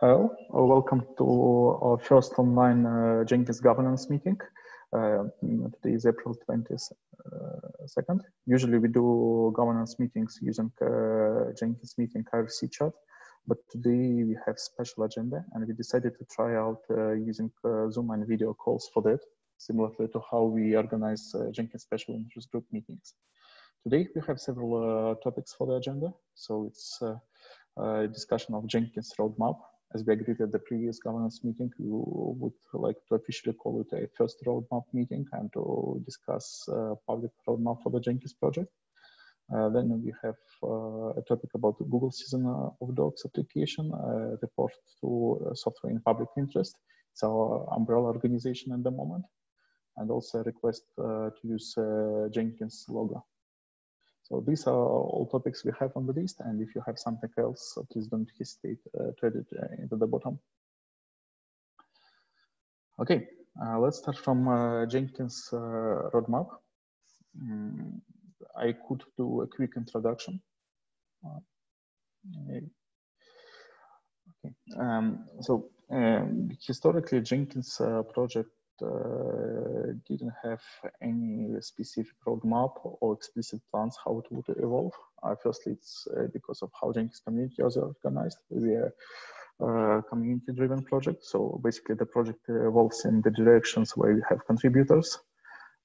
Hello, uh, welcome to our first online uh, Jenkins governance meeting. Uh, today is April 22nd. Usually we do governance meetings using uh, Jenkins meeting IRC chat, but today we have special agenda and we decided to try out uh, using uh, Zoom and video calls for that, similarly to how we organize Jenkins special interest group meetings. Today we have several topics for the agenda. So it's a discussion of Jenkins roadmap, as we agreed at the previous governance meeting, we would like to officially call it a first roadmap meeting and to discuss uh, public roadmap for the Jenkins project. Uh, then we have uh, a topic about the Google Season uh, of Docs application, uh, report to uh, software in public interest. It's our umbrella organization at the moment. And also a request to use Jenkins logo so these are all topics we have on the list. And if you have something else, please don't hesitate uh, to add it uh, into the bottom. Okay, uh, let's start from uh, Jenkins uh, roadmap. Mm, I could do a quick introduction. Uh, okay, um, so um, historically Jenkins project uh, didn't have any specific roadmap or explicit plans how it would evolve. Uh, firstly, it's uh, because of how Jenkins community is organized. We are a community-driven project, so basically the project evolves in the directions where we have contributors.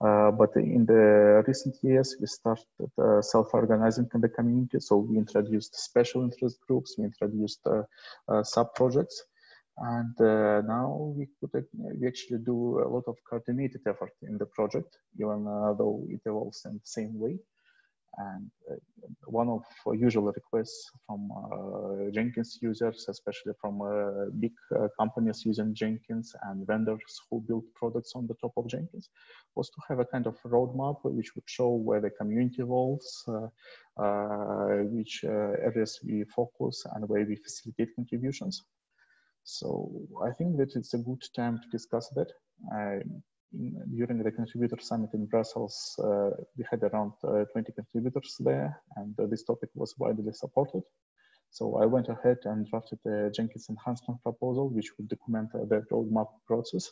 Uh, but in the recent years, we started uh, self-organizing in the community. So we introduced special interest groups, we introduced uh, sub-projects, and uh, now we could we actually do a lot of coordinated effort in the project, even uh, though it evolves in the same way. And uh, one of usual requests from uh, Jenkins users, especially from uh, big uh, companies using Jenkins and vendors who build products on the top of Jenkins, was to have a kind of roadmap which would show where the community evolves, which areas we focus, and where we facilitate contributions. So I think that it's a good time to discuss that. in, during the contributor summit in Brussels, uh, we had around uh, 20 contributors there, and uh, this topic was widely supported. So I went ahead and drafted a Jenkins enhancement proposal, which would document the roadmap process.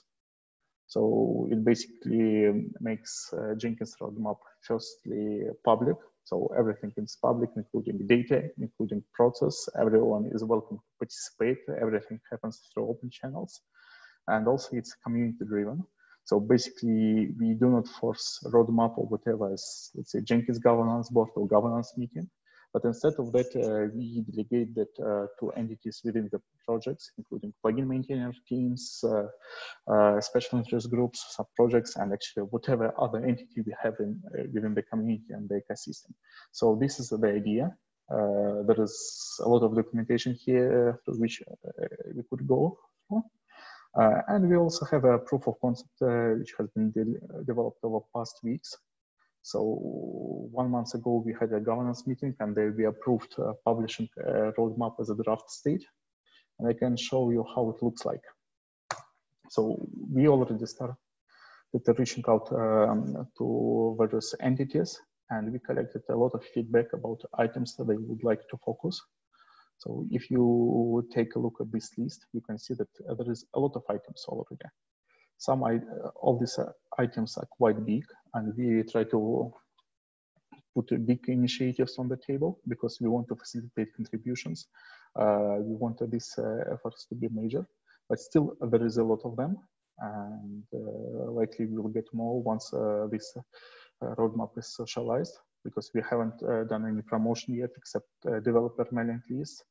So it basically makes uh, Jenkins roadmap firstly public, so everything is public, including data, including process. Everyone is welcome to participate. Everything happens through open channels. And also it's community driven. So basically we do not force roadmap or whatever as let's say Jenkins governance board or governance meeting. But instead of that, uh, we delegate that uh, to entities within the projects, including plugin maintainer teams, uh, uh special interest groups, sub-projects, and actually whatever other entity we have in, uh, within the community and the ecosystem. So this is the idea. Uh, there is a lot of documentation here through which we could go. and we also have a proof of concept which has been de developed over past weeks. So one month ago, we had a governance meeting and they, we approved uh, publishing a roadmap as a draft state. And I can show you how it looks like. So we already started reaching out um, to various entities and we collected a lot of feedback about items that they would like to focus. So if you take a look at this list, you can see that there is a lot of items already some uh, of these uh, items are quite big and we try to put big initiatives on the table because we want to facilitate contributions. Uh, we want these uh, efforts to be major, but still there is a lot of them and uh, likely we will get more once uh, this roadmap is socialized because we haven't done any promotion yet except developer mailing lists.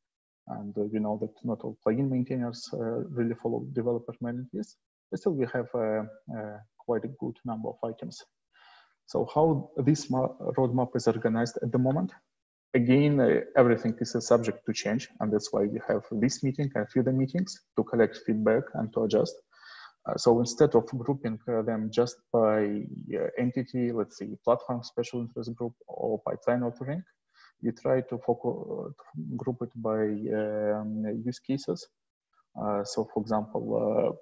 And we know that not all plugin maintainers really follow developer mailing lists still we have a, a quite a good number of items. So how this roadmap is organized at the moment? Again, uh, everything is a subject to change, and that's why we have this meeting and further meetings to collect feedback and to adjust. Uh, so instead of grouping uh, them just by uh, entity, let's say platform special interest group or pipeline authoring, we try to focus, uh, group it by um, use cases. Uh, so for example,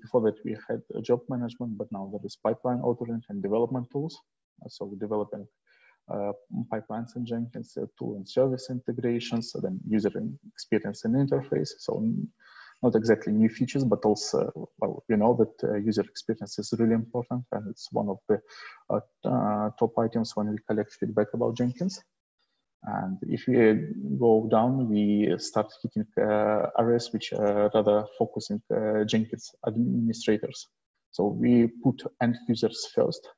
before that we had job management, but now there is pipeline authoring and development tools. Uh, so developing uh, pipelines in Jenkins, uh, tool and service integrations, so then user experience and interface. So not exactly new features, but also, well, we know that uh, user experience is really important and it's one of the uh, uh, top items when we collect feedback about Jenkins. And if we go down, we start hitting uh, areas which are rather focusing uh, Jenkins administrators. So we put end users first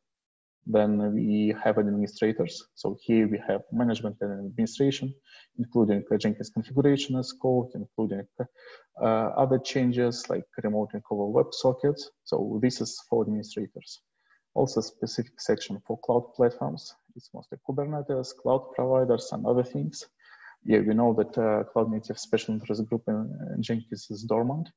then we have administrators. So here we have management and administration, including Jenkins configuration as code, including uh, other changes like remote remoting over WebSockets. So this is for administrators. Also specific section for cloud platforms. It's mostly Kubernetes, cloud providers, and other things. Yeah, we know that uh, Cloud Native Special Interest Group in, in Jenkins is dormant.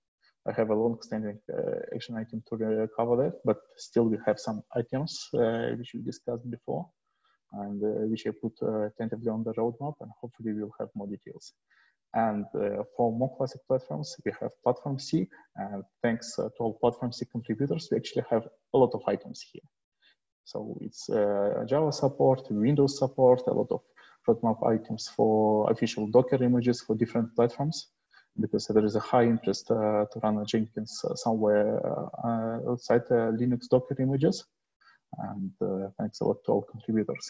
I have a long-standing uh, action item to cover that, but still we have some items uh, which we discussed before and uh, which I put tentatively on the roadmap and hopefully we'll have more details. And uh, for more classic platforms, we have Platform SIG. And thanks uh, to all Platform SIG contributors, we actually have a lot of items here. So it's uh, Java support, Windows support, a lot of roadmap items for official Docker images for different platforms because there is a high interest uh, to run Jenkins uh, somewhere uh, outside Linux Docker images. And thanks a lot to all contributors.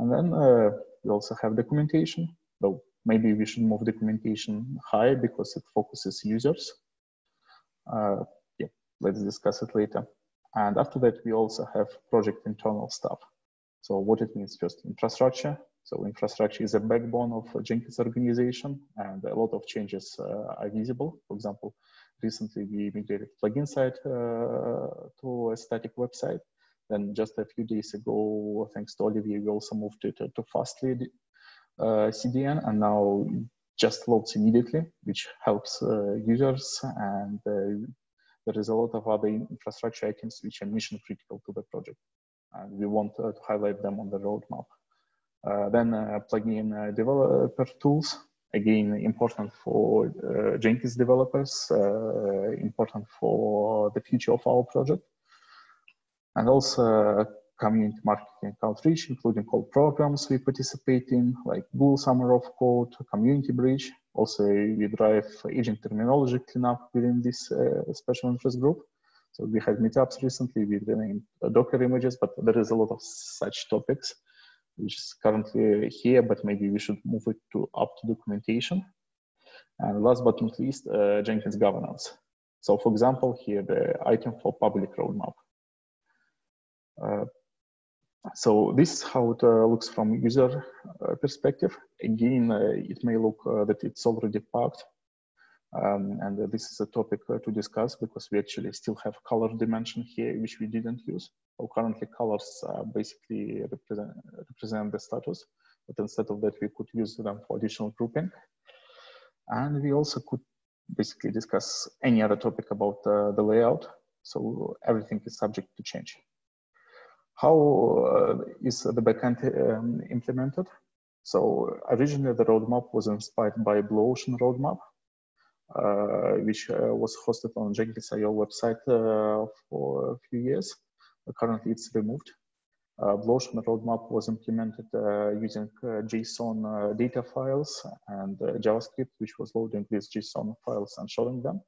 And then we also have documentation, though maybe we should move documentation high because it focuses users. Uh, yeah, let's discuss it later. And after that, we also have project internal stuff. So what it means first, infrastructure, so infrastructure is a backbone of Jenkins organization and a lot of changes uh, are visible. For example, recently we migrated plugin site uh, to a static website. Then just a few days ago, thanks to Olivier, we also moved it to, to Fastly uh, CDN and now just loads immediately, which helps uh, users and uh, there is a lot of other infrastructure items which are mission critical to the project. And we want uh, to highlight them on the roadmap. Uh, then uh, plugin developer tools, again, important for Jenkins developers, important for the future of our project. And also community marketing outreach, including all programs we participate in, like Google Summer of Code, Community Bridge. Also, we drive agent terminology cleanup within this uh, special interest group. So we had meetups recently with the name Docker images, but there is a lot of such topics which is currently here, but maybe we should move it to up to documentation. And last but not least, uh, Jenkins governance. So for example, here the item for public roadmap. Uh, so this is how it uh, looks from user uh, perspective. Again, uh, it may look uh, that it's already packed. Um, and this is a topic to discuss because we actually still have color dimension here, which we didn't use. So currently colors uh, basically represent, represent the status, but instead of that, we could use them for additional grouping. And we also could basically discuss any other topic about uh, the layout. So everything is subject to change. How uh, is the backend um, implemented? So originally the roadmap was inspired by Blue Ocean roadmap, uh, which uh, was hosted on Jenkins.io website uh, for a few years currently it's removed. Uh, Blue Ocean roadmap was implemented uh, using uh, JSON data files and JavaScript, which was loading these JSON files and showing them.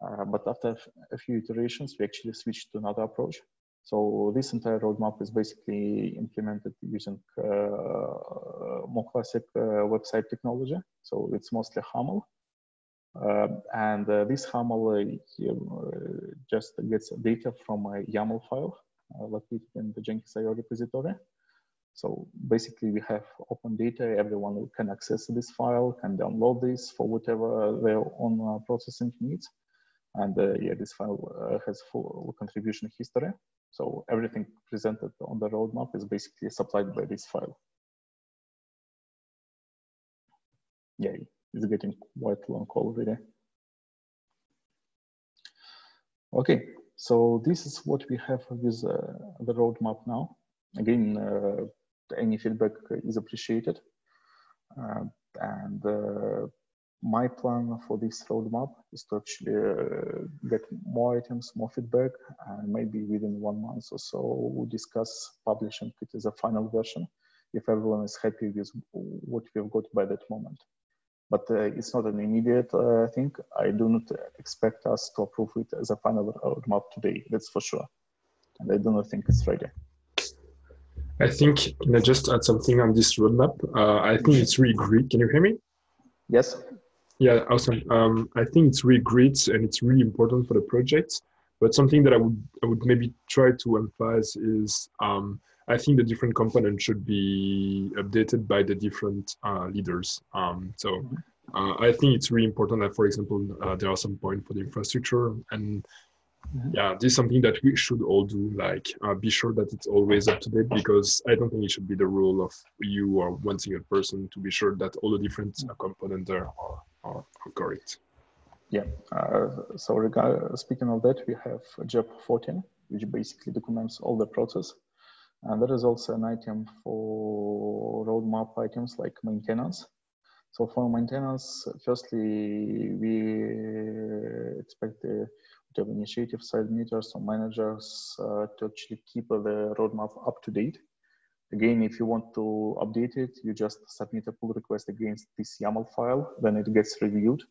But after a few iterations, we actually switched to another approach. So this entire roadmap is basically implemented using more classic website technology. So it's mostly HAML. Uh, and uh, this HAML uh, just gets data from a YAML file located in the Jenkins.io repository. So basically we have open data, everyone can access this file, can download this for whatever their own uh, processing needs. And uh, yeah, this file uh, has full contribution history. So everything presented on the roadmap is basically supplied by this file. Yay is getting quite long already. Okay, so this is what we have with uh, the roadmap now. Again, uh, any feedback is appreciated. Uh, and uh, my plan for this roadmap is to actually uh, get more items, more feedback, and maybe within one month or so, we'll discuss publishing it as a final version if everyone is happy with what we've got by that moment. but uh, it's not an immediate uh, thing. I do not expect us to approve it as a final roadmap today. That's for sure, and I do not think it's ready. I think can I just add something on this roadmap? Uh, I think it's really great. Can you hear me? Yes. Yeah, awesome. Um, I think it's really great and it's really important for the project. But something that I would I would maybe try to emphasize is um, I think the different components should be updated by the different uh, leaders. Um, so uh, I think it's really important that, for example, uh, there are some points for the infrastructure and yeah this is something that we should all do like uh, be sure that it's always up to date because i don't think it should be the rule of you or one single person to be sure that all the different uh, components are, correct yeah uh, so regard, speaking of that we have JEP 14 which basically documents all the process. And there is also an item for roadmap items like maintenance. So for maintenance firstly we expect the initiative side meters or managers uh, to actually keep the roadmap up to date. Again, if you want to update it, you just submit a pull request against this YAML file, then it gets reviewed.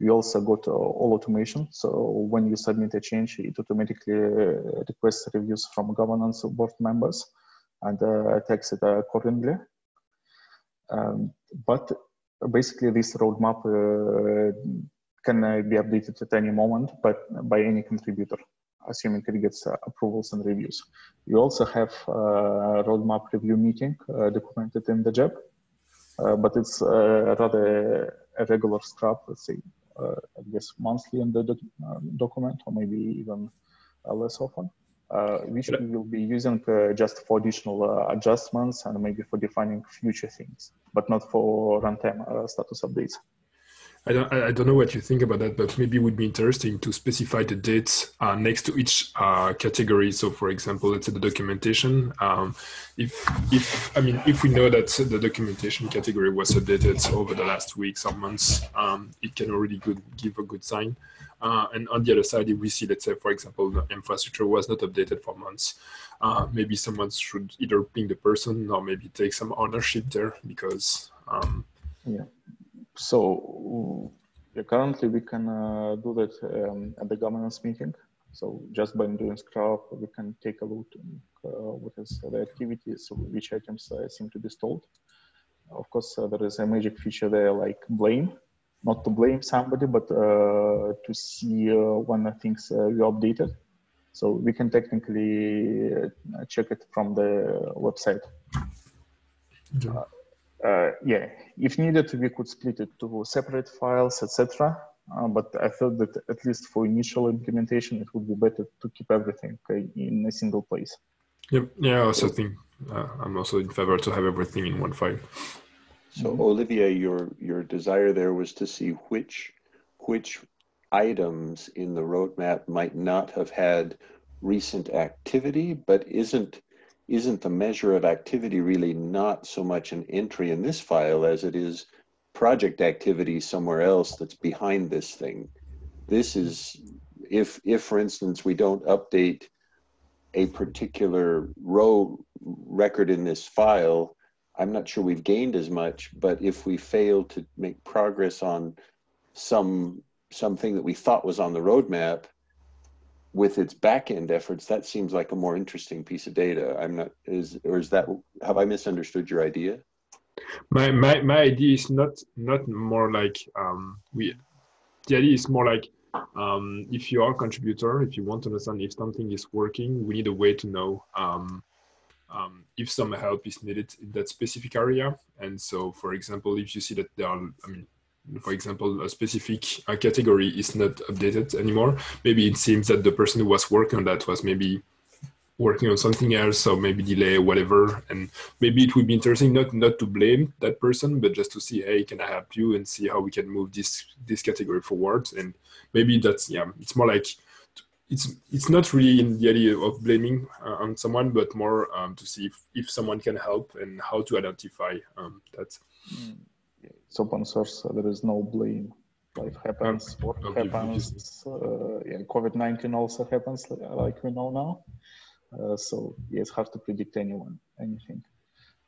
We also got uh, all automation. So when you submit a change, it automatically uh, requests reviews from governance board members and uh, takes it accordingly. Um, but basically this roadmap uh, can uh, be updated at any moment, but by any contributor, assuming it gets uh, approvals and reviews. We also have a uh, roadmap review meeting documented in the JEP, but it's rather a regular scrub, let's say, I guess monthly in the doc document, or maybe even less often. Uh, which we will be using uh, just for additional uh, adjustments and maybe for defining future things, but not for runtime status updates. I don't, I don't know what you think about that, but maybe it would be interesting to specify the dates uh, next to each uh, category. So, for example, let's say the documentation. Um, if, if I mean, if we know that the documentation category was updated over the last weeks or months, um, it can already good, give a good sign. Uh, and on the other side, if we see, let's say, for example, the infrastructure was not updated for months, uh, maybe someone should either ping the person or maybe take some ownership there because. Um, yeah so yeah, currently we can uh, do that um, at the governance meeting. So just by doing scrub, we can take a look at uh, what is the activities, which items uh, seem to be stalled. Of course, uh, there is a magic feature there like blame, not to blame somebody, but uh, to see uh, when things uh, you updated. So we can technically check it from the website. Uh, yeah, if needed, we could split it to separate files, etc. Uh, but I thought that at least for initial implementation, it would be better to keep everything in a single place. Yep. Yeah, I also think uh, I'm also in favor to have everything in one file. So Olivier, your your desire there was to see which which items in the roadmap might not have had recent activity, but isn't isn't the measure of activity really not so much an entry in this file as it is project activity somewhere else that's behind this thing. This is, if, if for instance, we don't update a particular row record in this file, I'm not sure we've gained as much, but if we fail to make progress on some something that we thought was on the roadmap, with its back end efforts, that seems like a more interesting piece of data. I'm not is or is that have I misunderstood your idea? My my my idea is not not more like um, we. The idea is more like um, if you are a contributor, if you want to understand if something is working, we need a way to know um, um, if some help is needed in that specific area. And so, for example, if you see that there are, I mean, for example, a specific uh, category is not updated anymore, maybe it seems that the person who was working on that was maybe working on something else or maybe delay whatever. And maybe it would be interesting not not to blame that person but just to see hey can i help you? and see how we can move this this category forward. And maybe that's yeah it's more like it's it's not really in the idea of blaming uh, on someone but more um, to see if, if someone can help and how to identify um, that. Mm it's open source. there is no blame. Life happens. Work okay, happens. Uh, yeah, COVID nineteen also happens, like we know now. Uh, so yeah, it's hard to predict anyone anything.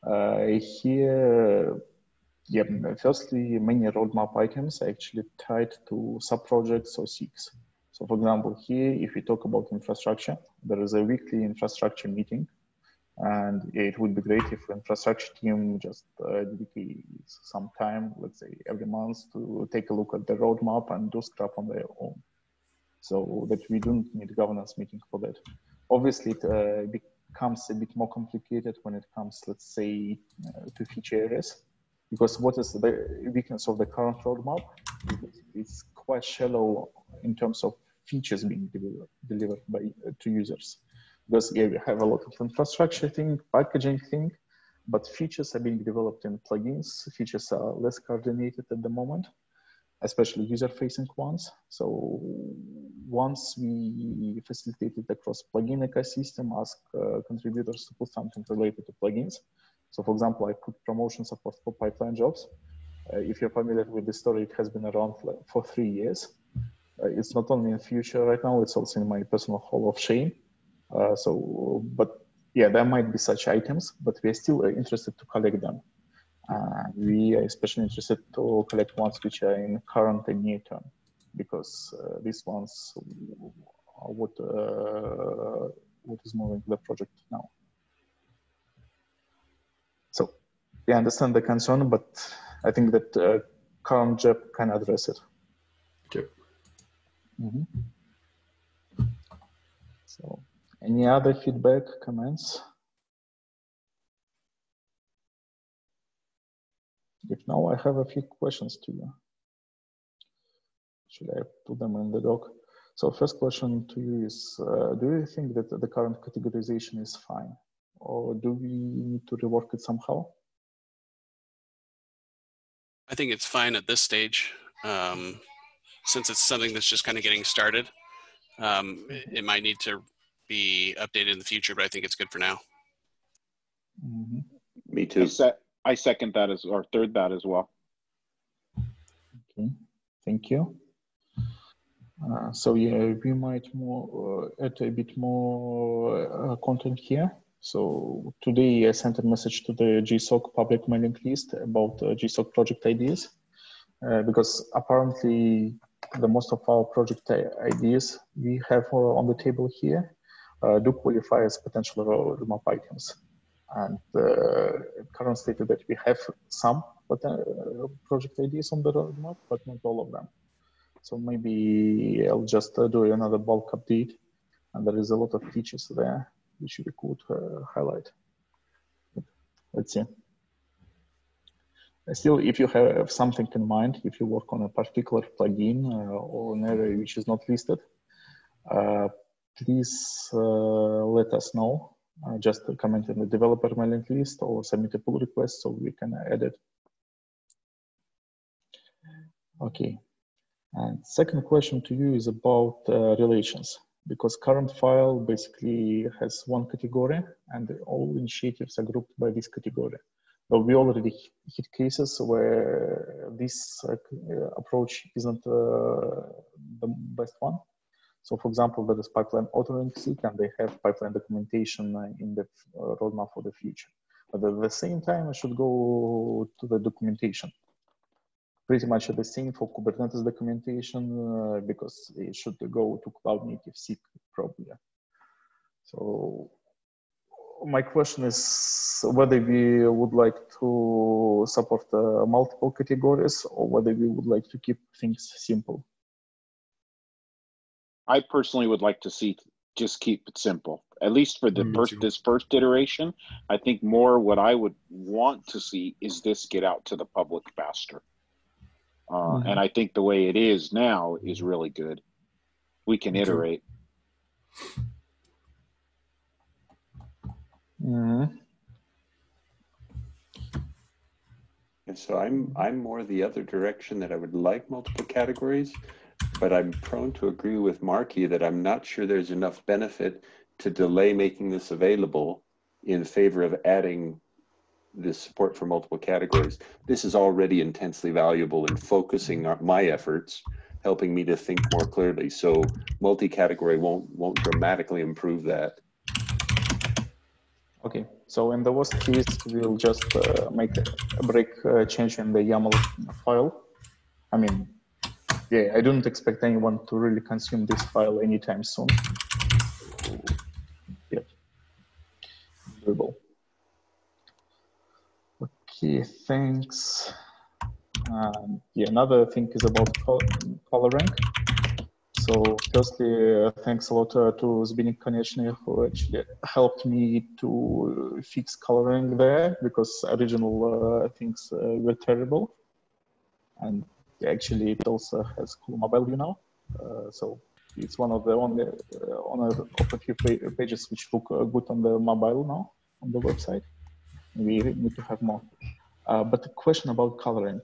Uh, here, Yeah, firstly, many roadmap items are actually tied to sub-projects or SIGs. So for example, here, if we talk about infrastructure, there is a weekly infrastructure meeting. And it would be great if the infrastructure team just uh, dedicates some time, let's say every month, to take a look at the roadmap and do scrap on their own. So that we don't need governance meeting for that. Obviously, it uh, becomes a bit more complicated when it comes, let's say, uh, to feature areas because what is the weakness of the current roadmap? It's quite shallow in terms of features being delivered, delivered by uh, to users. Because yeah, we have a lot of infrastructure thing, packaging thing, but features are being developed in plugins. Features are less coordinated at the moment, especially user-facing ones. So once we facilitated it across plugin ecosystem, ask uh, contributors to put something related to plugins, so for example, I put promotion support for pipeline jobs. Uh, if you're familiar with the story, it has been around for three years. Uh, it's not only in future right now, it's also in my personal hall of shame. Uh, so, but yeah, there might be such items, but we are still uh, interested to collect them. Uh, we are especially interested to collect ones which are in current and near term, because uh, these ones are what, what is moving the project now. So we understand the concern, but I think that uh, current JEP can address it. Okay. Mm -hmm. So any other feedback, comments? If now I have a few questions to you. Should I put them in the doc? So first question to you is, uh, do you think that the current categorization is fine? or do we need to rework it somehow? I think it's fine at this stage. Um, since it's something that's just kind of getting started, um, it, it, might need to be updated in the future, but I think it's good for now. Mm -hmm. Me too. I, se I, second that as or third that as well. Okay, thank you. Uh, so yeah, we might more uh, add a bit more uh, content here. So today I sent a message to the GSOC public mailing list about uh, GSOC project ideas uh, because apparently the most of our project ideas we have uh, on the table here uh, do qualify as potential roadmap items. And the current stated that we have some uh, project ideas on the roadmap, but not all of them. So maybe I'll just uh, do another bulk update and there is a lot of features there which we could uh, highlight. Let's see. Still, if you have something in mind, if you work on a particular plugin uh, or an area which is not listed, uh, please let us know. just comment in the developer mailing list or submit a pull request so we can add it. Okay. And second question to you is about uh, relations because current file basically has one category and all initiatives are grouped by this category. But we already hit cases where this uh, approach isn't uh, the best one. So for example, there is pipeline authoring SIG and they have pipeline documentation in the uh, roadmap for the future. But at the same time, I should go to the documentation pretty much the same for Kubernetes documentation uh, because it should go to cloud native SIG probably. So my question is whether we would like to support uh, multiple categories or whether we would like to keep things simple. I personally would like to see just keep it simple. At least for the first this first iteration, I think more what I would want to see is this get out to the public faster. Uh, mm-hmm. And I think the way it is now is really good. We can iterate. Mm-hmm. And so I'm I'm more the other direction that I would like multiple categories, but I'm prone to agree with Marky that I'm not sure there's enough benefit to delay making this available in favor of adding this support for multiple categories. This is already intensely valuable in focusing my efforts, helping me to think more clearly. So multi-category won't won't dramatically improve that. Okay, So in the worst case, we'll just uh, make a break uh, change in the YAML file. I mean, yeah, I don't expect anyone to really consume this file anytime soon. Yeah. Okay, thanks. Um, yeah, another thing is about coloring. So firstly, uh, thanks a lot uh, to Zbynek Konecny who actually helped me to fix coloring there because original uh, things uh, were terrible. And actually it also has cool mobile view now. Uh, so it's one of the only uh, one of a few pages which look good on the mobile now on the website. We need to have more. but the question about coloring,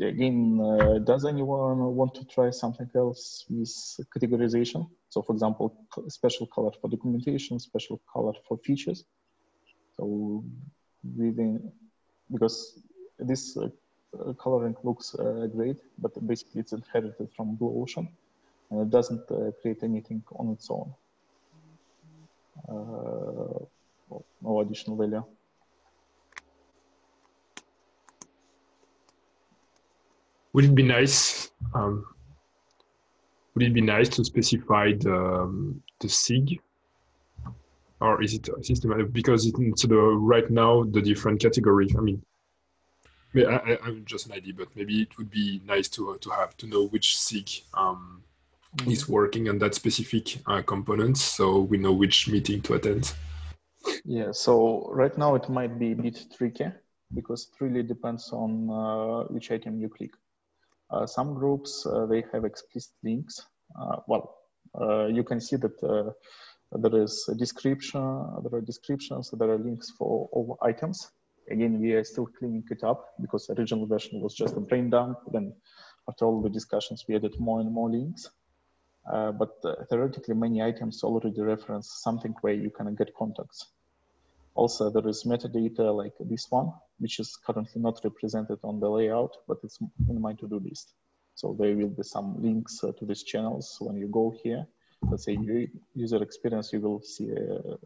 again, uh, does anyone want to try something else with categorization? So for example, special color for documentation, special color for features. So within, because this uh, coloring looks uh, great, but basically it's inherited from Blue Ocean and it doesn't uh, create anything on its own. Uh, well, no additional value. would it be nice? Um, would it be nice to specify the um, the sig, or is it systematic? Because it's the right now the different category. I mean, I, I, I'm just an idea, but maybe it would be nice to uh, to have to know which sig um, mm-hmm. is working on that specific uh, component, so we know which meeting to attend. Yeah. So right now it might be a bit tricky because it really depends on uh, which item you click. Uh, some groups, uh, they have explicit links. Uh, well, you can see that there is a description, there are descriptions, there are links for all items. Again, we are still cleaning it up because the original version was just a brain dump. Then after all the discussions, we added more and more links. Uh, but uh, theoretically, many items already reference something where you can get contacts. Also, there is metadata like this one, which is currently not represented on the layout, but it's in my to-do list. So there will be some links uh, to these channels. When you go here, let's say user experience, you will see a,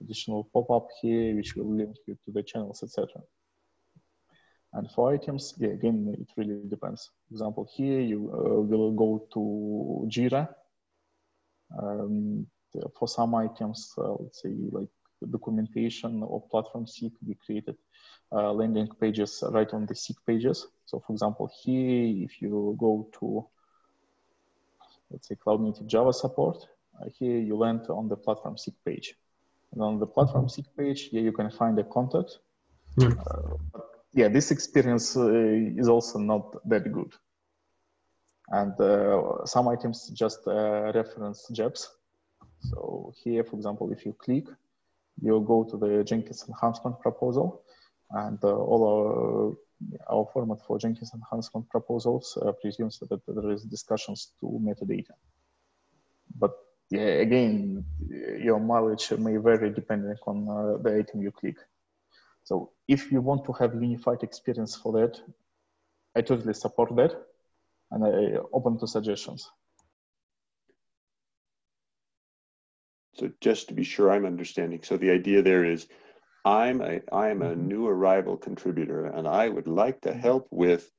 additional pop-up here, which will link you to the channels, etc. And for items, yeah, again, it really depends. For example, here you uh, will go to Jira. Um, for some items, uh, let's say like documentation or platform SIG, we created uh, landing pages right on the SIG pages. So for example, here, if you go to, let's say Cloud Native Java support, uh, here you land on the platform SIG page. And on the platform SIG page, here you can find a contact. Yeah, yeah this experience uh, is also not that good. And uh, some items just uh, reference JEPs. So here, for example, if you click, you go to the Jenkins enhancement proposal, and uh, all our, our format for Jenkins enhancement proposals uh, presumes that there is discussions to metadata. But yeah, again, your mileage may vary depending on uh, the item you click. So if you want to have unified experience for that, I totally support that and I open to suggestions. So just to be sure I'm understanding, so the idea there is I'm a I'm a mm-hmm. new arrival contributor and I would like to mm-hmm. help with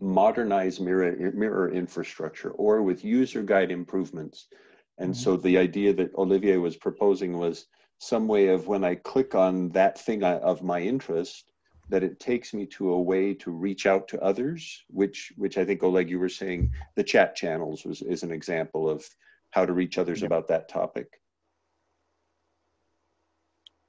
modernize mirror mirror infrastructure or with user guide improvements. And mm-hmm. so the idea that Olivier was proposing was some way of when I click on that thing of my interest, that it takes me to a way to reach out to others, which which I think Oleg you were saying the chat channels was is an example of how to reach others yeah. about that topic.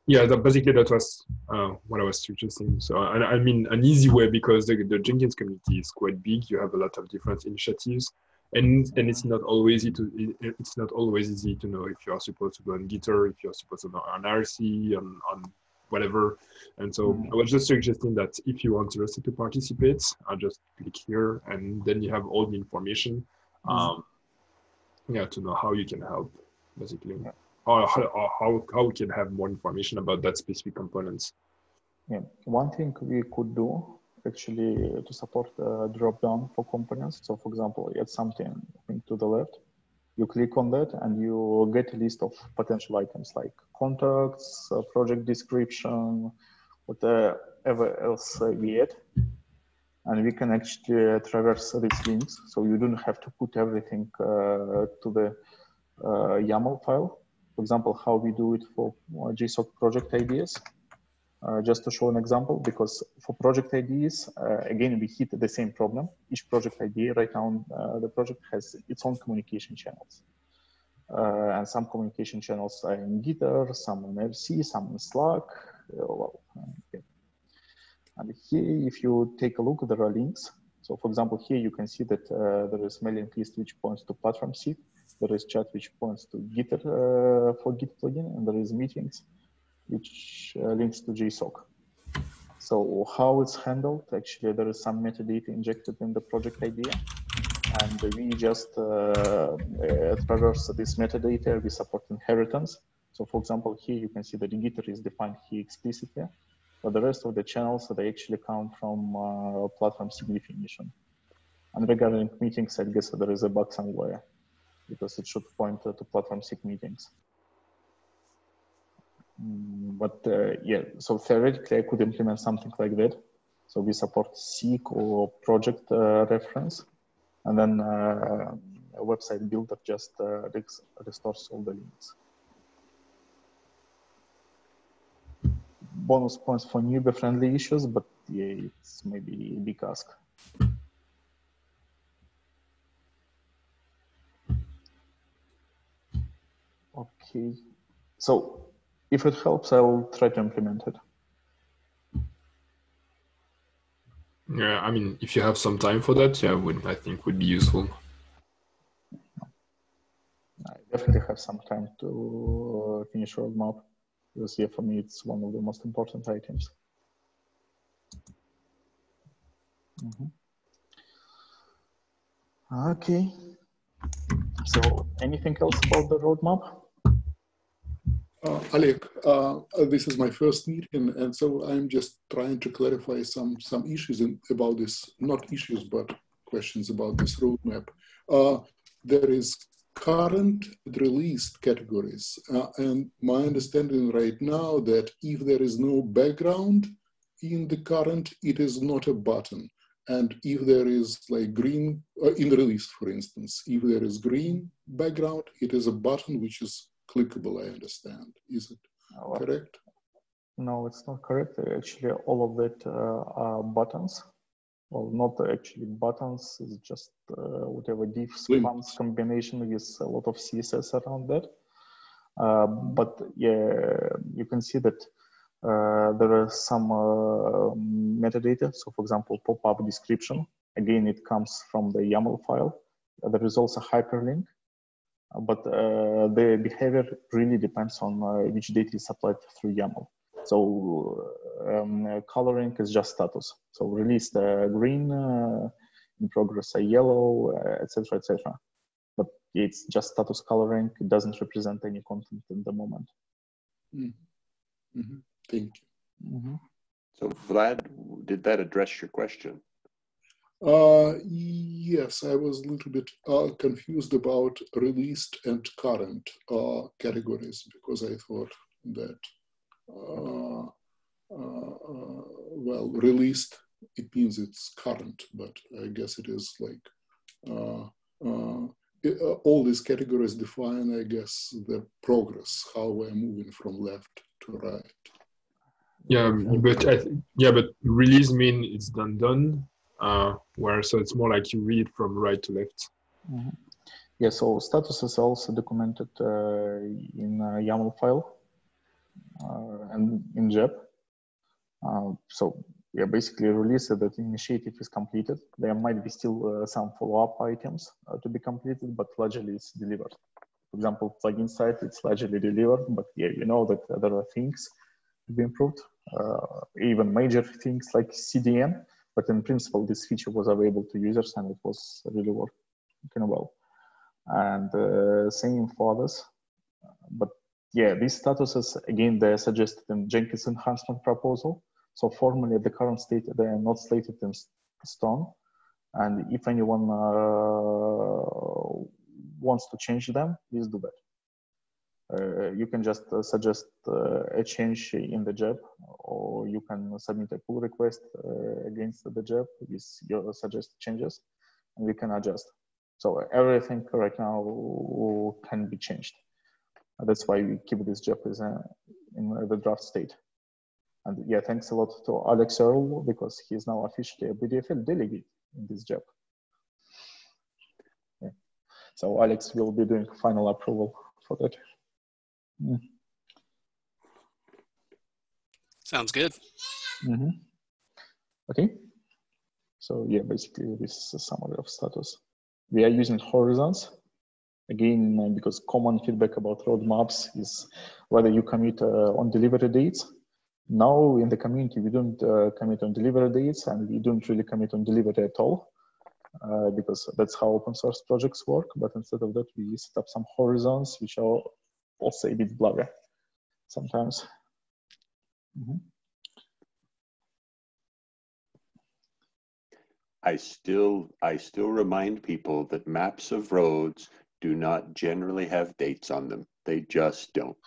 Yeah, that basically that was uh, what I was suggesting. So, I, I mean, an easy way because the, the Jenkins community is quite big. You have a lot of different initiatives, and and it's not always easy to it's not always easy to know if you are supposed to go on Gitter, if you're supposed to go on IRC, on on whatever. And so mm. I was just suggesting that if you want to to participate, I'll just click here, and then you have all the information. Mm. Um, yeah to know how you can help basically yeah. or, how, how, how we can have more information about that specific components yeah one thing we could do actually to support a drop down for components so for example you add something I think to the left You click on that and you get a list of potential items like contacts, uh, project description, whatever else uh, we add. And we can actually uh, traverse these links. So you don't have to put everything uh, to the uh, YAML file. For example, how we do it for GSOC project ideas. Uh, just to show an example, because for project IDs, uh, again, we hit the same problem. Each project ID right now, uh, the project has its own communication channels. Uh, and some communication channels are in Gitter, some in IRC, some in Slack. Uh, well, okay. And here, if you take a look, there are links. So for example, here you can see that uh, there is mailing list which points to platform SIG. There is chat which points to Gitter for Git plugin, and there is meetings which uh, links to GSOC. So how it's handled, actually there is some metadata injected in the project idea and we just uh, uh, traverse this metadata, we support inheritance. So for example, here you can see that Gitter is defined here explicitly, but the rest of the channels, they actually come from uh, platform SIG definition. And regarding meetings, I guess there is a bug somewhere because it should point to platform SIG meetings. Mm, but uh, yeah, so theoretically I could implement something like that. So we support SIG or project uh, reference, and then uh, a website builder just uh, restores all the links. Bonus points for newbie-friendly issues, but yeah, it's maybe a big ask. Okay, so if it helps, I will try to implement it. Yeah, I mean, if you have some time for that, yeah, would I think would be useful. I definitely have some time to finish roadmap because yeah, for me it's one of the most important items. Mm -hmm. Okay. So, anything else about the roadmap? Uh, Oleg, uh, this is my first meeting, and so I'm just trying to clarify some some issues in, about this, not issues, but questions about this roadmap. Uh, there is current released categories, uh, and my understanding right now that if there is no background in the current, it is not a button. And if there is like green, uh, in the release, for instance, if there is green background, it is a button which is clickable, I understand. Is it correct? No, it's not correct. Actually, all of that uh, are buttons. Well, not actually buttons, it's just uh, whatever diffs commands combination with a lot of CSS around that. Uh, but yeah, you can see that uh, there are some uh, metadata. So for example, pop-up description. Again, it comes from the YAML file. there is also hyperlink but uh, the behavior really depends on uh, which data is supplied through YAML. So um, coloring is just status. So released uh, green, in progress a yellow, etc., etc. But it's just status coloring. It doesn't represent any content in the moment. Mm -hmm. Thank you. Mm -hmm. So Vlad, did that address your question? Uh, yes, I was a little bit uh, confused about released and current uh, categories because I thought that, uh, uh, uh, well, released, it means it's current, but I guess it is like it, all these categories define, I guess, the progress, how we're moving from left to right. Yeah, but I yeah, but release mean it's done done uh, where so it's more like you read from right to left. Mm-hmm. Yeah, so status is also documented uh, in a YAML file uh, and in JEP. Uh, so yeah, basically release that initiative is completed. There might be still uh, some follow-up items uh, to be completed, but largely it's delivered. For example, plugin site, it's largely delivered, but yeah, you know that there are things to be improved, even major things like CDN but in principle, this feature was available to users and it was really working well. And uh, same for others. But yeah, these statuses, again, they're suggested in Jenkins enhancement proposal. So formally at the current state, they are not slated in stone. And if anyone uh, wants to change them, please do that. Uh, you can just uh, suggest uh, a change in the JEP, or you can submit a pull request uh, against the JEP with your suggested changes, and we can adjust. So everything right now can be changed. That's why we keep this JEP as a, in the draft state. And yeah, thanks a lot to Alex Earl because he's now officially a BDFL delegate in this JEP. Yeah. So Alex will be doing final approval for that. Mm. Sounds good. Mm -hmm. Okay. So yeah, basically this is a summary of status. We are using horizons again uh, because common feedback about roadmaps is whether you commit uh, on delivery dates. Now in the community we don't uh, commit on delivery dates and we don't really commit on delivery at all. Uh, because that's how open source projects work. But instead of that, we set up some horizons, which are also a bit blurry sometimes. Mm -hmm. I still I still remind people that maps of roads do not generally have dates on them. They just don't.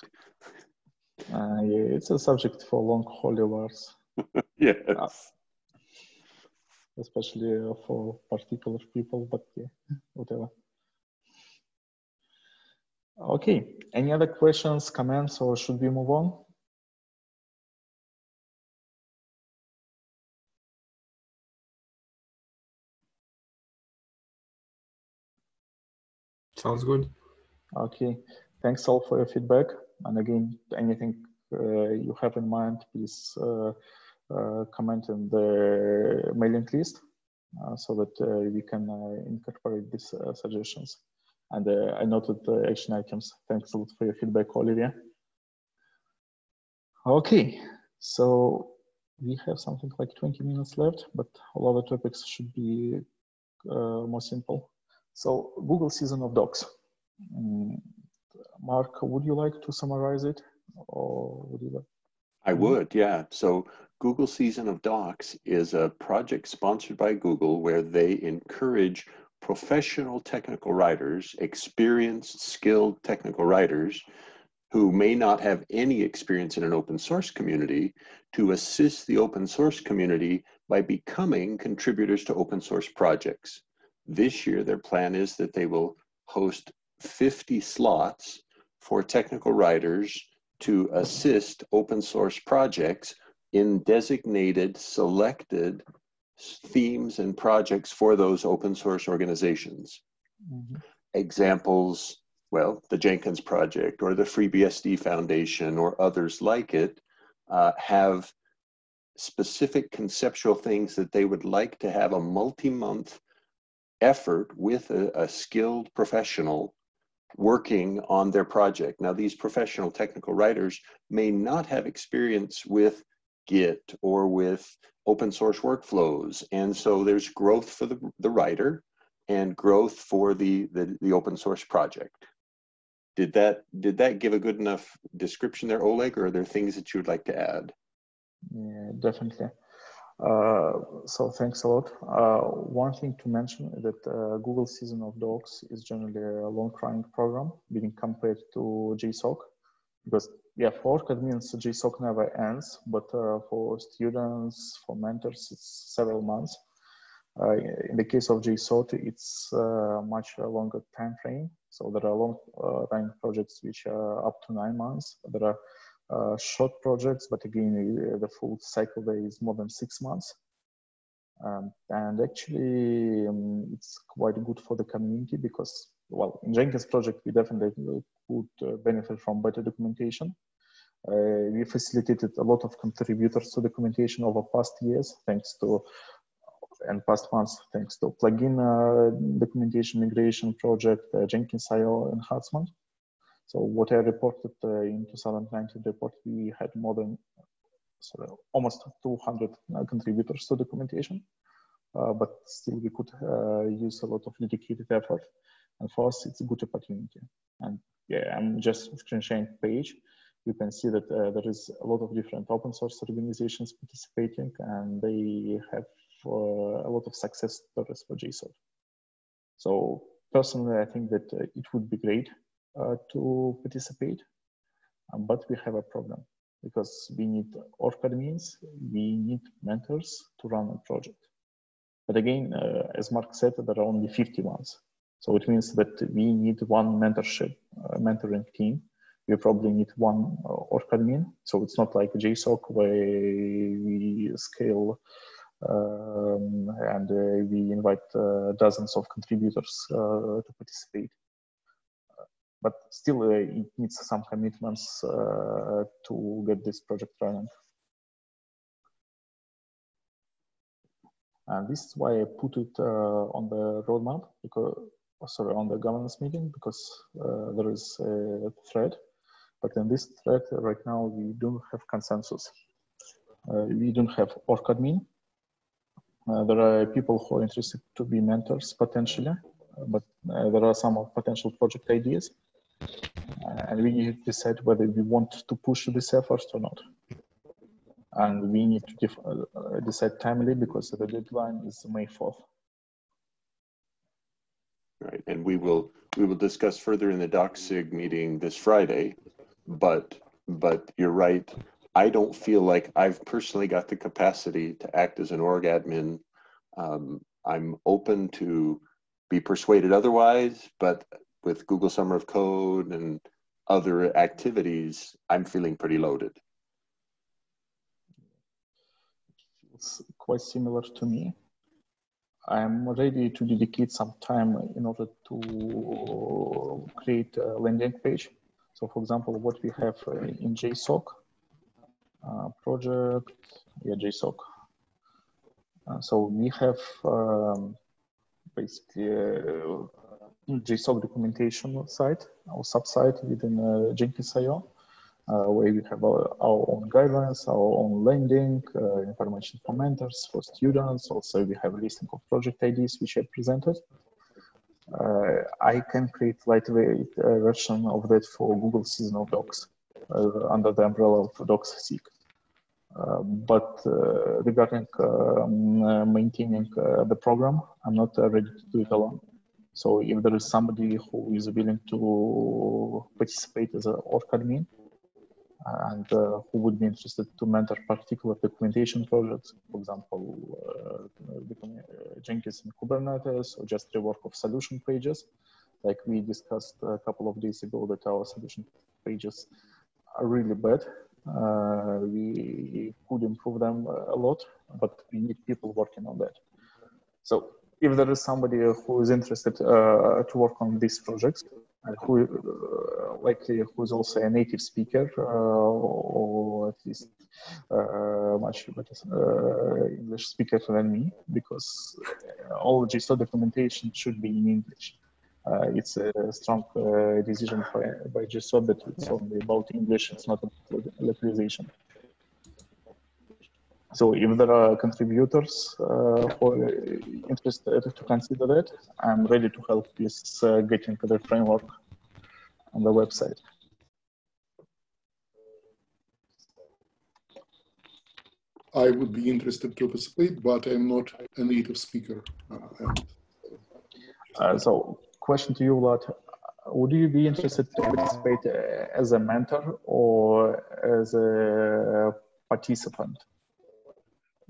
Uh, yeah, it's a subject for long holy wars. yes. Uh, especially uh, for particular people, but yeah, whatever. Okay, any other questions, comments, or should we move on? Sounds good. Okay, thanks all for your feedback. And again, anything uh, you have in mind, please uh, uh, comment in the mailing list uh, so that uh, we can uh, incorporate these suggestions. And uh, I noted the uh, action items. Thanks a lot for your feedback, Olivier. Okay, so we have something like 20 minutes left, but all other topics should be uh, more simple. So Google season of docs. Um, mm, Mark, would you like to summarize it or would you like? I would, yeah. So Google Season of Docs is a project sponsored by Google where they encourage professional technical writers, experienced, skilled technical writers who may not have any experience in an open source community to assist the open source community by becoming contributors to open source projects. This year, their plan is that they will host 50 slots for technical writers to assist open source projects in designated, selected themes and projects for those open source organizations. Mm-hmm. Examples, well, the Jenkins Project or the FreeBSD Foundation or others like it uh, have specific conceptual things that they would like to have a multi month effort with a, a skilled professional working on their project. Now, these professional technical writers may not have experience with Git or with open source workflows. And so there's growth for the, the writer and growth for the, the, the open source project. Did that, did that give a good enough description there, Oleg, or are there things that you would like to add? Yeah, definitely. Uh, so thanks a lot. Uh, one thing to mention is that uh, Google Season of Docs is generally a long-running program being compared to GSOC because yeah, for means GSOC never ends, but uh, for students, for mentors, it's several months. Uh, in the case of GSOC, it's uh, much longer time frame. So there are long-running projects which are up to nine months. There are uh, short projects, but again, the full cycle there is more than six months. Um, and actually, um, it's quite good for the community because, well, in Jenkins project, we definitely could uh, benefit from better documentation. Uh, we facilitated a lot of contributors to documentation over past years, thanks to and past months, thanks to plugin uh, documentation migration project, uh, Jenkins IO enhancement. So what I reported in 2019 report, we had more than sorry, almost 200 uh, contributors to documentation, uh, but still we could uh, use a lot of dedicated effort. And for us, it's a good opportunity. And yeah, I'm just screen sharing page. You can see that uh, there is a lot of different open source organizations participating, and they have uh, a lot of success stories for GSOC. So personally, I think that uh, it would be great uh, to participate, um, but we have a problem because we need ORG-admins, we need mentors to run a project. But again, uh, as Mark said, there are only 50 ones. So it means that we need one mentorship, uh, mentoring team. We probably need one uh, ORG-admin. So it's not like GSOC where we scale um, and uh, we invite uh, dozens of contributors uh, to participate. But still, it needs some commitments to get this project running. And this is why I put it on the roadmap because sorry, on the governance meeting because uh, there is a thread. But in this thread right now, we don't have consensus. Uh, we don't have ORG-admin. Uh, there are people who are interested to be mentors potentially, but uh, there are some potential project ideas. Uh, and we need to decide whether we want to push this effort or not. And we need to uh, decide timely because the deadline is May 4th. Right, and we will we will discuss further in the Docs SIG meeting this Friday, but but you're right. I don't feel like I've personally got the capacity to act as an org admin. Um, I'm open to be persuaded otherwise, but with Google Summer of Code and other activities, I'm feeling pretty loaded. It's quite similar to me. I'm ready to dedicate some time in order to create a landing page. So for example, what we have in GSOC, uh, project, yeah, GSOC. Uh, so we have um, basically a GSOC documentation site or subsite within uh, Jenkins.io, uh, where we have our, our, own guidelines, our own landing, uh, information for mentors, for students. Also, we have a listing of project IDs which I presented. Uh, I can create lightweight version of that for Google Season of Docs. Uh, under the umbrella of Docs SIG. Uh, but uh, regarding um, maintaining the program, I'm not ready to do it alone. So if there is somebody who is willing to participate as an ORG-admin and uh, who would be interested to mentor particular documentation projects, for example, uh, Jenkins and Kubernetes, or just rework of solution pages, like we discussed a couple of days ago that our solution pages are really bad. Uh, we could improve them a lot, but we need people working on that. So if there is somebody who is interested uh, to work on these projects, who uh, likely who is also a native speaker uh, or at least uh, much better uh, English speaker than me, because all GSOD documentation should be in English. Uh, it's a strong uh, decision by, by GSOC that it's only about English, it's not about localization. So if there are contributors uh, who are interested to consider that, I'm ready to help with uh, getting the framework on the website. I would be interested to participate, but I'm not a native speaker. Uh, uh so question to you, Vlad. Would you be interested to participate uh, as a mentor or as a participant?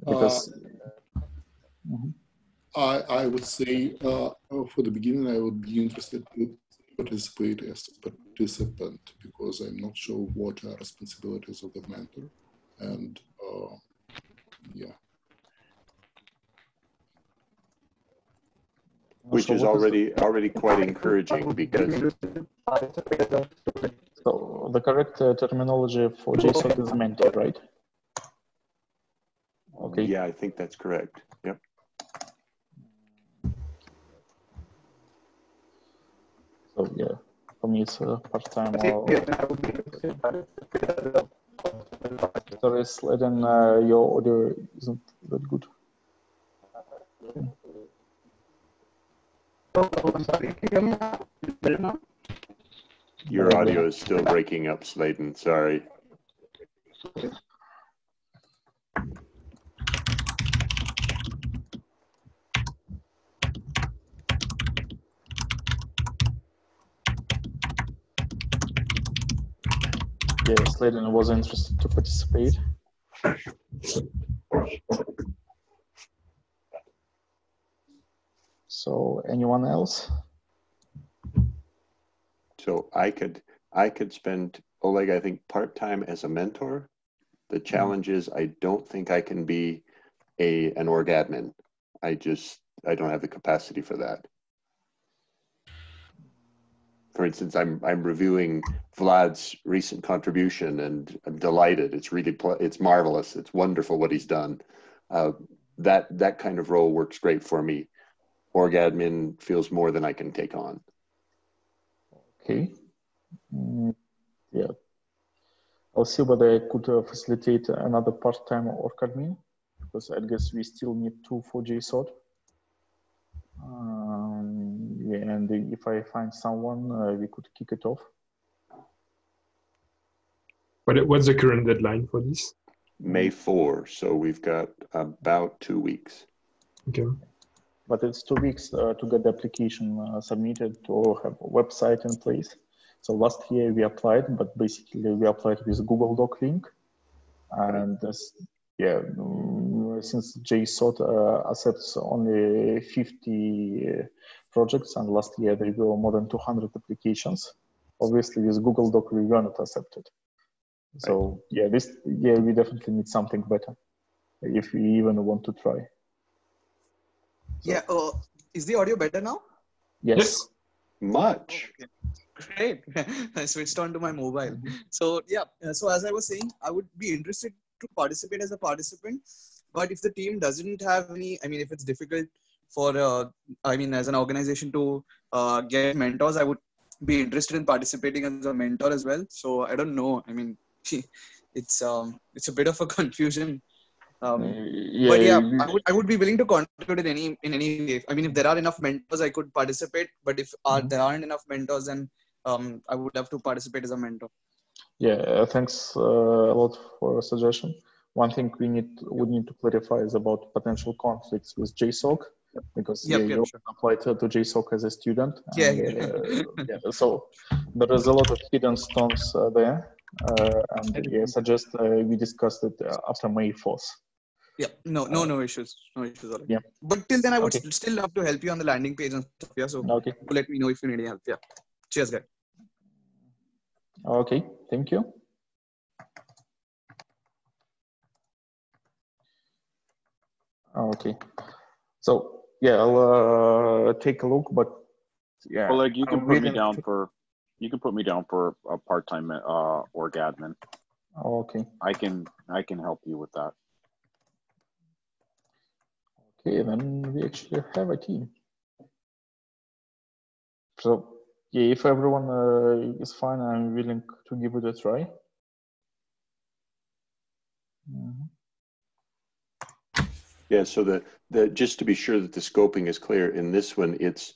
Because uh, -hmm. I, I would say uh, for the beginning, I would be interested to participate as a participant because I'm not sure what are responsibilities of the mentor. And uh, yeah. which so is already is already quite encouraging because. So the correct uh, terminology for JSOC is mentor, right? Okay. Yeah, I think that's correct. Yep. So yeah, for me it's a part-time. Sorry, Sladyn, uh, your audio isn't that good. Your audio is still breaking up, Sladyn. Sorry. Yeah, Sladyn was interested to participate. So anyone else? So I could I could spend Oleg, I think, part-time as a mentor. The Mm-hmm. challenge is I don't think I can be a an org admin. I just I don't have the capacity for that. For instance, I'm I'm reviewing Vlad's recent contribution, and I'm delighted. It's really it's marvelous. It's wonderful what he's done. Uh, that that kind of role works great for me. Org admin feels more than I can take on. Okay. Mm, yeah. I'll see whether I could uh, facilitate another part-time org admin because I guess we still need two for GSOD. Yeah, and if I find someone, uh, we could kick it off. What what's the current deadline for this? May 4, so we've got about two weeks. Okay. But it's two weeks uh, to get the application uh, submitted to have a website in place. So last year we applied, but basically we applied with Google Doc link. And this, yeah, mm, since GSOD uh, accepts only 50 uh, projects, and last year there were more than 200 applications. Obviously, with Google Doc we were not accepted. So yeah, this yeah we definitely need something better if we even want to try. Yeah. Uh, is the audio better now? Yes. Much. Okay. Great. I switched on to my mobile. So yeah. uh, So as I was saying, I would be interested to participate as a participant, but if the team doesn't have any, I mean, if it's difficult for, uh, I mean, as an organization to uh, get mentors, I would be interested in participating as a mentor as well. So I don't know. I mean, it's um, it's a bit of a confusion. Um, yeah, but yeah, we- I would, I would be willing to contribute in any in any way. I mean, if there are enough mentors, I could participate. But if are, there aren't enough mentors, then um, I would have to participate as a mentor. Yeah, uh, thanks uh, a lot for your suggestion. One thing we need we need to clarify is about potential conflicts with GSOC because Yep, yeah, yep, you sure. applied to, to GSOC as a student. Yeah, and, yeah. uh, yeah, So there is a lot of hidden stones uh, there, uh, and yeah, I suggest uh, we discuss it uh, after May fourth. Yeah, no, no, no issues, no issues. Alright. Yeah. But till then, I would Okay. still love to help you on the landing page and stuff. Yeah, so Okay. let me know if you need any help. Yeah. Cheers, guys. Okay. Thank you. Okay. So yeah, I'll uh, take a look, but yeah. like you can I'm put me down to- for you can put me down for a part-time uh, org admin. Okay. I can I can help you with that. Okay, then we actually have a team. So yeah, if everyone uh, is fine, I'm willing to give it a try. Mhm. Yeah, so the, the, just to be sure that the scoping is clear, in this one, it's,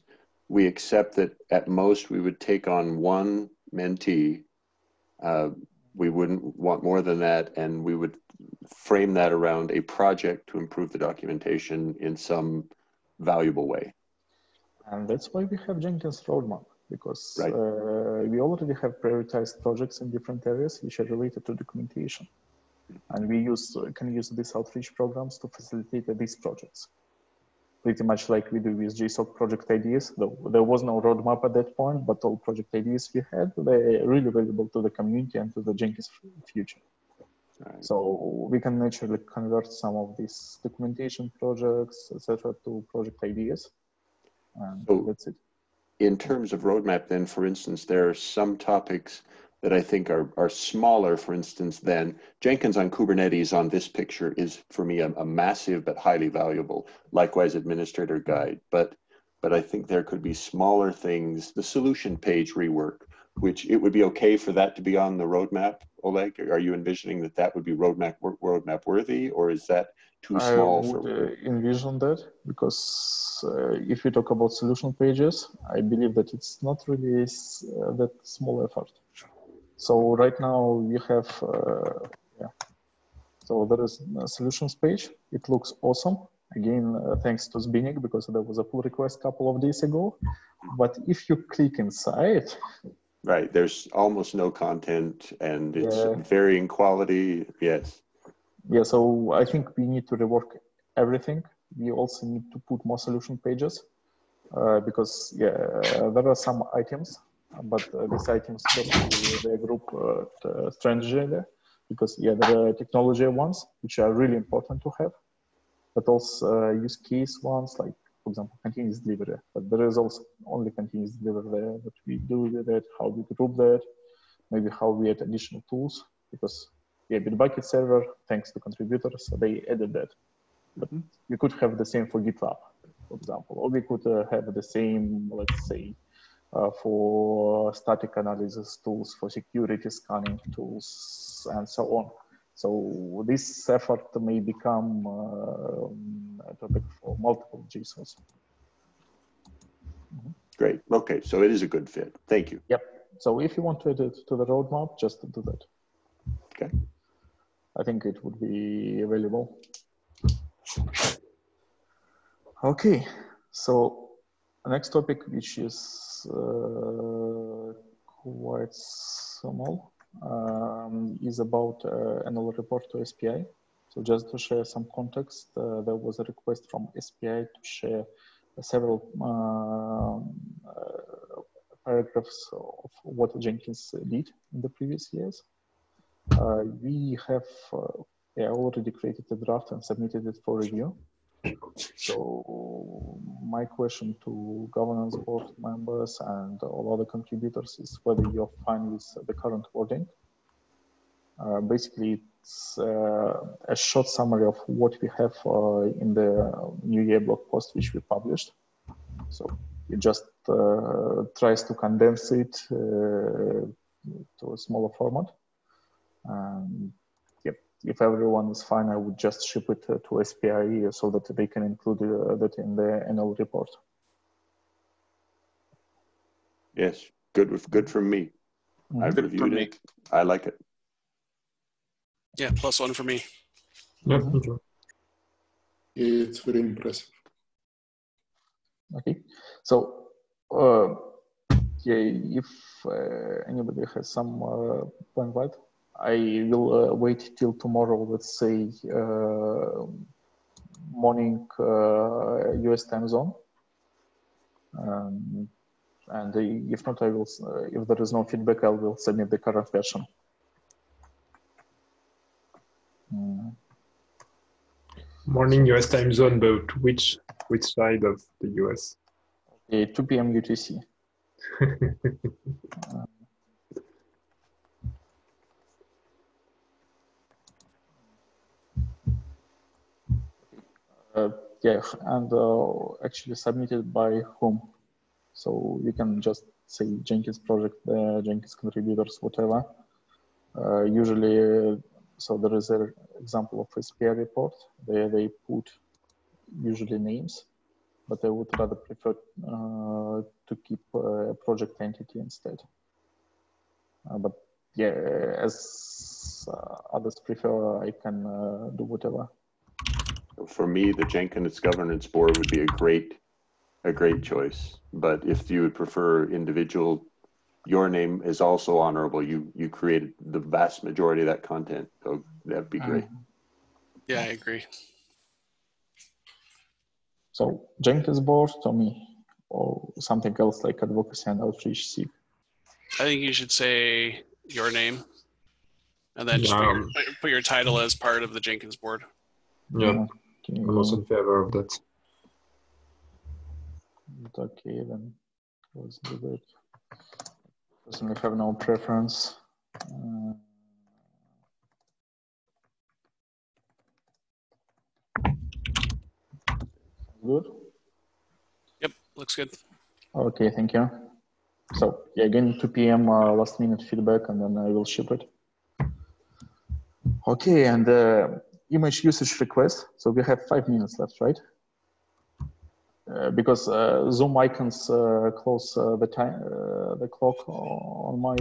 we accept that at most we would take on one mentee. Uh, We wouldn't want more than that, and we would frame that around a project to improve the documentation in some valuable way. And that's why we have Jenkins roadmap because Right. uh, we already have prioritized projects in different areas which are related to documentation. And we use uh, can use these outreach programs to facilitate these projects. Pretty much like we do with GSOC project ideas, though there was no roadmap at that point, but all project ideas we had, they're really valuable to the community and to the Jenkins future. Right. So we can naturally convert some of these documentation projects, etc., to project ideas. And So- that's it. in terms of roadmap, then, for instance, there are some topics that I think are, are smaller, for instance, than Jenkins on Kubernetes on this picture is for me a, a massive but highly valuable, likewise administrator guide. But but I think there could be smaller things, the solution page rework, which it would be okay for that to be on the roadmap. Oleg, are you envisioning that that would be roadmap roadmap worthy, or is that too I small would for? uh, envision that because uh, if we talk about solution pages, I believe that it's not really uh, that small effort. So right now we have, uh, yeah. So there is a solutions page. It looks awesome. Again, uh, thanks to Zbynek because there was a pull request a couple of days ago. But if you click inside, Right. There's almost no content and it's yeah. varying quality. Yes. Yeah. So I think we need to rework everything. We also need to put more solution pages uh, because yeah, there are some items, but uh, these items to the group uh, strategy there because yeah, there are technology ones which are really important to have, but also uh, use case ones like for example, continuous delivery. But there is also only continuous delivery there. What we do with it, how we group that, maybe how we add additional tools because yeah, Bitbucket server, thanks to contributors, they added that. But we could have the same for GitLab, for example, or we could uh, have the same, let's say, uh, for static analysis tools, for security scanning tools, and so on. So this effort may become uh, a topic for multiple GSOs. Mm-hmm. Great. Okay, so it is a good fit. Thank you. Yep. So if you want to add it to the roadmap, just do that. Okay. I think it would be available. Okay, so next topic, which is uh, quite small um, is about uh, annual report to SPI. So just to share some context, uh, there was a request from SPI to share several um, paragraphs of what Jenkins did in the previous years. Uh, we have uh, yeah, already created a draft and submitted it for review. So my question to governance board members and all other contributors is whether you're fine with the current wording. Uh, basically, it's uh, a short summary of what we have uh, in the New Year blog post which we published. So it just uh, tries to condense it uh, to a smaller format. And if everyone is fine, I would just ship it uh, to SPI so that they can include uh, that in the annual report. Yes, good with good for me. Mm-hmm. I've good reviewed it. I like it. Yeah, plus one for me. Yep. Mm-hmm. It's very impressive. Okay, so uh, yeah, if uh, anybody has some uh, plan white. I will uh, wait till tomorrow, let's say uh, morning US uh, time zone. Um, and if not, I will, if there is no feedback, I will submit the current version. Mm. Morning US time zone, but which which side of the US? Okay, 2 p.m. UTC. uh, Uh, yeah, and uh, actually submitted by whom? So you can just say Jenkins project, uh, Jenkins contributors, whatever. usually, so there is an example of a SPI report. There they put usually names, but I would rather prefer uh, to keep a project entity instead. Uh, but yeah, as uh, others prefer, I can do whatever for me, the Jenkins governance board would be a great, a great choice. But if you would prefer individual, your name is also honorable. You you created the vast majority of that content, so that'd be great. Mm-hmm. Yeah, I agree. So Jenkins board, Tommy, or something else like advocacy and outreach SIG. I think you should say your name, and then just put, your, put your title as part of the Jenkins board. Yeah. I'm also in favor of that. Okay, then let's do that. Personally, have no preference. Uh, good. Yep, looks good. Okay, thank you. So yeah, again, 2 p.m. Uh, last minute feedback, and then I will ship it. Okay, and uh, image usage request. So we have five minutes left, right? Uh, because uh, Zoom icons uh, close uh, the time, uh, the clock on my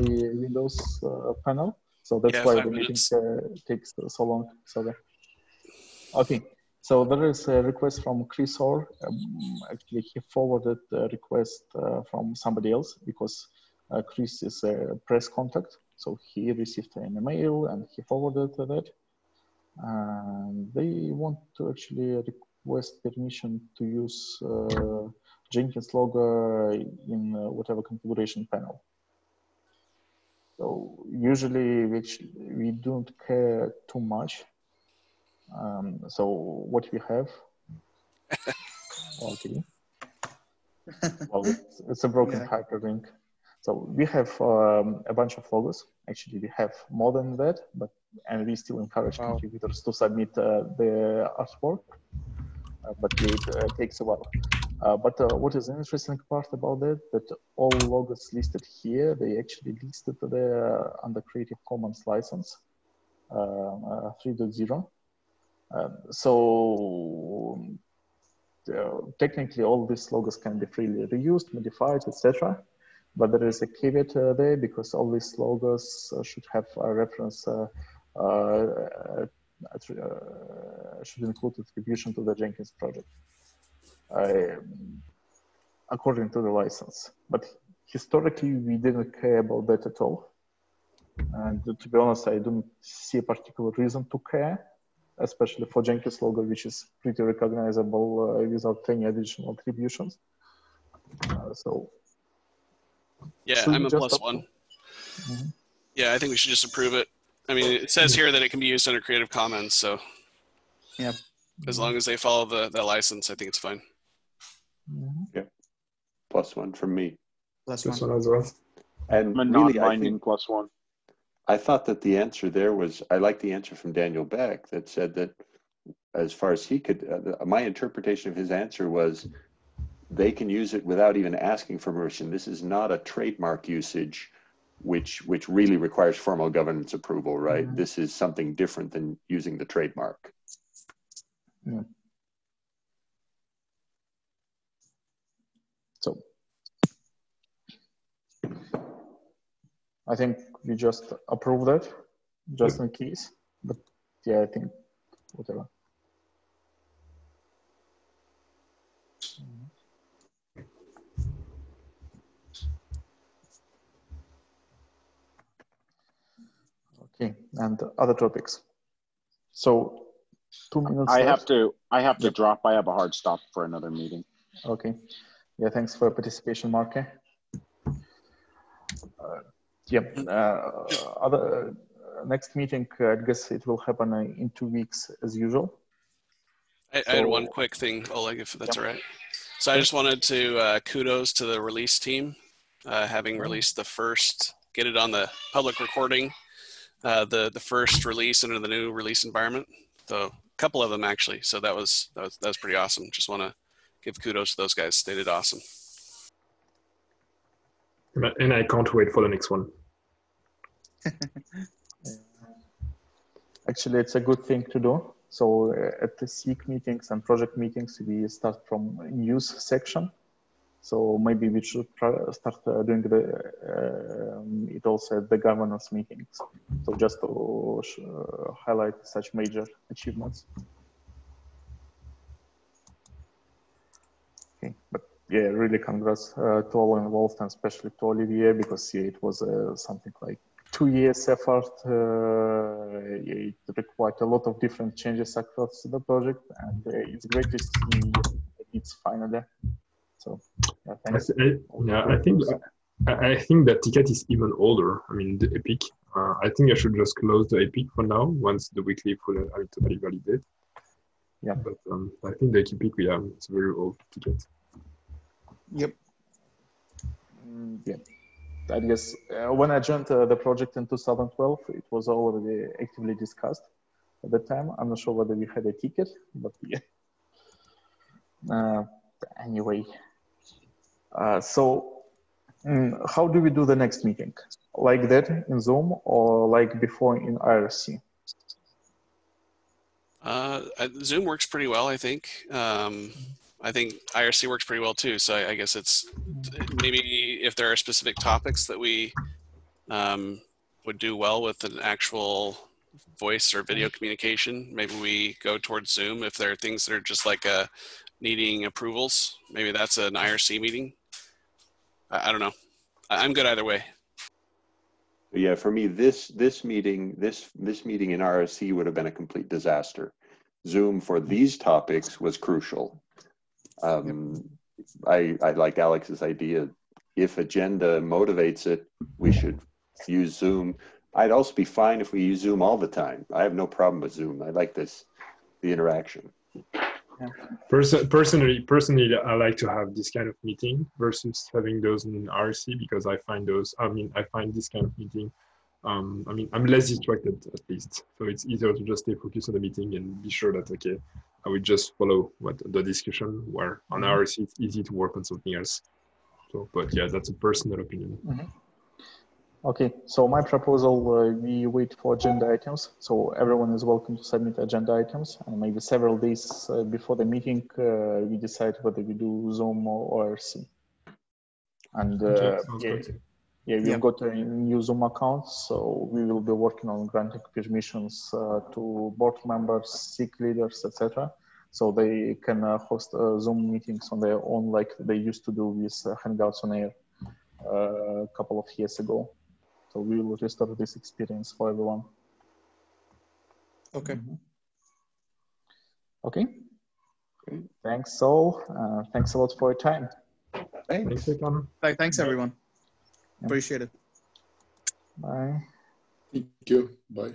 Windows uh, panel. So that's yeah, why the minutes. meeting takes so long. So, okay. So there is a request from Chris Orr. Um, actually, he forwarded the request from somebody else because uh, Chris is a press contact, so he received an email and he forwarded that. And they want to actually request permission to use uh, Jenkins logger in uh, whatever configuration panel. So usually which we don't care too much. Um, so what we have, okay. well, it's, it's, a broken yeah. hyperlink. So we have um, a bunch of logos. Actually, we have more than that, but and we still encourage wow. contributors to submit uh, the artwork, uh, but it uh, takes a while. Uh, but uh, what is an interesting part about that, that all logos listed here, they actually listed there under Creative Commons license um, uh, 3.0. Um, so uh, technically all these logos can be freely reused, modified, etc. But there is a caveat uh, there because all these logos uh, should have a reference, should include attribution to the Jenkins project according to the license. But historically, we didn't care about that at all. And to be honest, I don't see a particular reason to care, especially for Jenkins logo, which is pretty recognizable uh, without any additional attributions. Uh, so, yeah, I'm a plus one. Mm -hmm. Yeah, I think we should just approve it. I mean, it says here that it can be used under Creative Commons, so yeah, as long as they follow the, the license, I think it's fine. Mm-hmm. Yeah. Plus one from me. Plus, plus one. one as well. And I'm really, non-binding plus one. I thought that the answer there was, I like the answer from Daniel Beck that said that as far as he could, uh, my interpretation of his answer was they can use it without even asking for permission. This is not a trademark usage, which which really requires formal governance approval, right? Mm-hmm. This is something different than using the trademark. Yeah. So I think we just approve that just in case, but yeah, I think whatever. Okay, and other topics. So two minutes. I left. have to. I have to yep. drop. I have a hard stop for another meeting. Okay. Yeah, thanks for participation, Mark. Uh, yeah, uh, other uh, next meeting, uh, I guess it will happen uh, in two weeks as usual. I, so, I, had one quick thing, Oleg, if that's yeah. all right. So I just wanted to uh, kudos to the release team, having released the first, get it on the public recording, the the first release under the new release environment. So a couple of them actually. So that was that was that was pretty awesome. Just want to give kudos to those guys. They did awesome. And I can't wait for the next one. Actually, it's a good thing to do. So uh, at the SIG meetings and project meetings, we start from news section. So maybe we should start uh, doing the, uh, it also at the governance meetings. So just to uh, highlight such major achievements. Okay, but yeah, really congrats uh, to all involved and especially to Olivier because yeah, it was uh, something like two years effort. Uh, it required a lot of different changes across the project, and it's great to see it's finally. So yeah, thanks. I, I, yeah, I think I, think that ticket is even older. I mean, the Epic. Uh, I think I should just close the Epic for now once the weekly full are totally validate. Yeah, but um, I think the Epic, yeah, it's very old ticket. Yep. Mm, yeah. I guess uh, when I joined uh, the project in 2012, it was already actively discussed at the time. I'm not sure whether we had a ticket, but yeah. Uh, anyway, uh, so mm, how do we do the next meeting? Like that in Zoom or like before in IRC? Uh, Zoom works pretty well, I think. Um, I think IRC works pretty well too. So I, I guess it's maybe if there are specific topics that we um, would do well with an actual voice or video communication, maybe we go towards Zoom. If there are things that are just like a uh, needing approvals, maybe that's an IRC meeting. I, I don't know. I'm good either way. Yeah, for me, this this meeting, this this meeting in IRC would have been a complete disaster. Zoom for these topics was crucial. Um, I I like Alex's idea. If agenda motivates it, we should use Zoom. I'd also be fine if we use Zoom all the time. I have no problem with Zoom. I like this, the interaction. Person, personally, personally, I like to have this kind of meeting versus having those in IRC because I find those. I mean, I find this kind of meeting. Um, I mean, I'm less distracted at least, so it's easier to just stay focused on the meeting and be sure that okay, I will just follow what the discussion. Where on mm-hmm. It's easy to work on something else. So, but yeah, that's a personal opinion. Mm-hmm. Okay, so my proposal, uh, we wait for agenda items. So everyone is welcome to submit agenda items and maybe several days uh, before the meeting, uh, we decide whether we do Zoom or IRC. And uh, okay, yeah, yeah, we've yeah. got a new Zoom account, so we will be working on granting permissions uh, to board members, SIG leaders, etc. So they can uh, host Zoom meetings on their own like they used to do with Hangouts on Air a couple of years ago. So we will restore this experience for everyone. Okay. Mm-hmm. Okay. Thanks all. Uh, thanks a lot for your time. Thanks. Thanks, thanks everyone. Yeah. Appreciate it. Bye. Thank you. Bye.